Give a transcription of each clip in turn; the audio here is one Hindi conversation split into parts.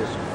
eso.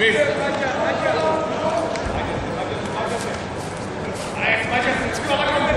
Vem. Aí, vai, vai, vai.